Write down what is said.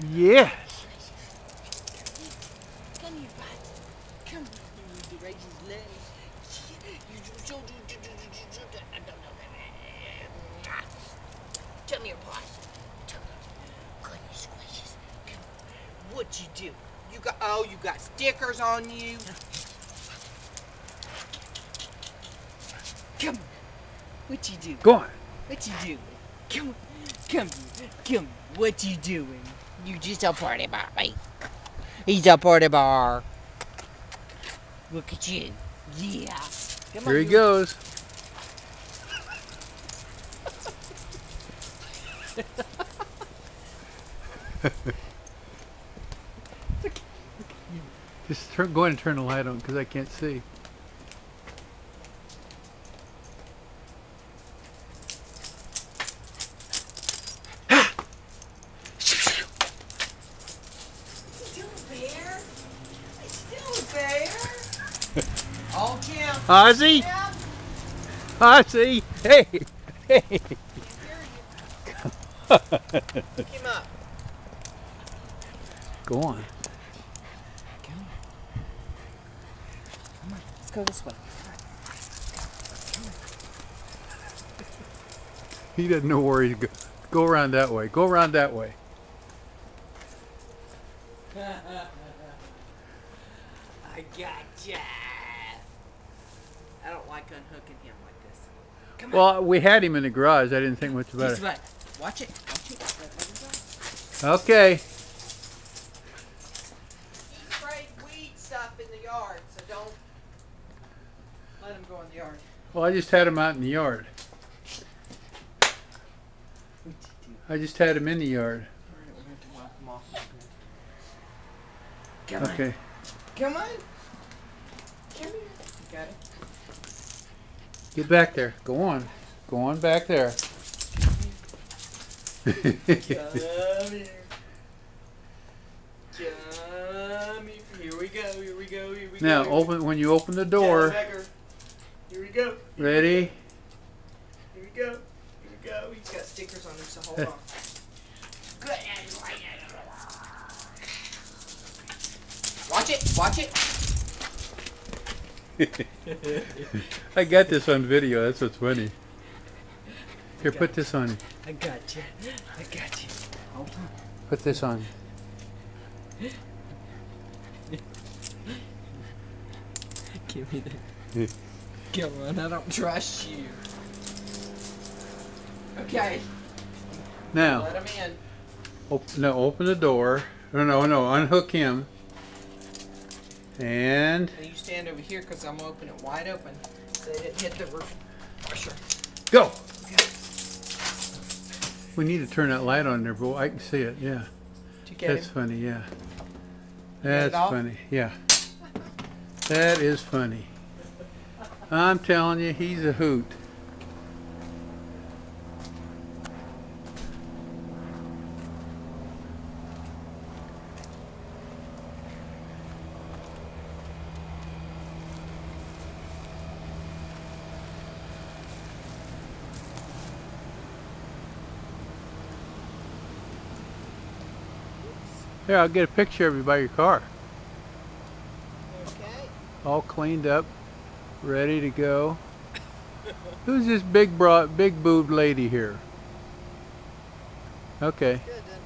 Yes. Come here, bud. Come need to raise his legs. You do so do do do do do do do. Come here, boss. Come here. Goodness gracious. Come on. What you do? You got oh, you got stickers on you. Come on. What you do? Go on. What you doing? Come on. Come here. Come on. What you doing? You just a party bar, right? He's a party bar. Look at you. Yeah. Come Here he you- goes. Just turn, go ahead and turn the light on because I can't see. Oh, Jim. Ozzie! Jim. Ozzie! Hey! Hey! Pick him up. Go on. Come on. Come on. Let's go this way. He doesn't know where he's go. Go around that way. Go around that way. I gotcha. I don't like unhooking him like this. Come on. Well, we had him in the garage. I didn't think much about This it. way. Watch it. Watch it. Let, let him go. Okay. He sprayed weed stuff in the yard, so don't let him go in the yard. Well, I just had him out in the yard. I just had him in the yard. Alright, we're going to walk him off. Come on. Okay. Come on. Come here. You got it? Get back there. Go on. Go on back there. Come here. Come here. Here we go. Here we go. Here we now, go. open when you open the door. Here we go. Ready? Here we go. Here we go. He's got stickers on him, so hold on. Watch it. Watch it. I got this on video. That's what's funny. Here, put this on. I got you. I got you. Hold on. Put this on. Give me that. Come on, I don't trust you. Okay, Now, let him in. op- no, open the door. No, no, no. Unhook him. And And you stand over here because I'm gonna open it wide open so it didn't hit the roof. Pressure. go. We need to turn that light on there, but I can see it. Yeah. Did you get That's him? funny, yeah. That's funny, yeah. That is funny. I'm telling you, he's a hoot. Here, I'll get a picture of you by your car. Okay. all cleaned up, ready to go. Who's this big broad, big boobed lady here? Okay. Good.